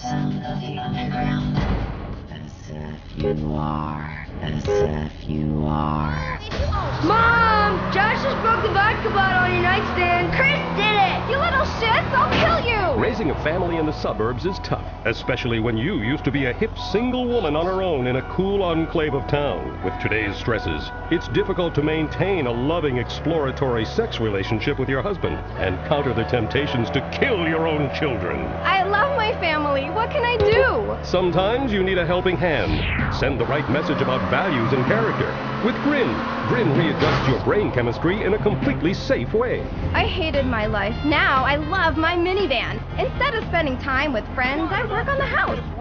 Sound of the underground. SFUR, SFUR. Mom! Josh just broke the vodka bottle on your nightstand. Chris did it! You little shits! I'll kill you! Raising a family in the suburbs is tough, especially when you used to be a hip single woman on her own in a cool enclave of town. With today's stresses, it's difficult to maintain a loving, exploratory sex relationship with your husband and counter the temptations to kill your own children. I love my family. What can I do? Sometimes you need a helping hand. Send the right message about values and character. With Grin, Grin readjusts your brain chemistry in a completely safe way. I hated my life. Now I love my minivan. Instead of spending time with friends, I work on the house.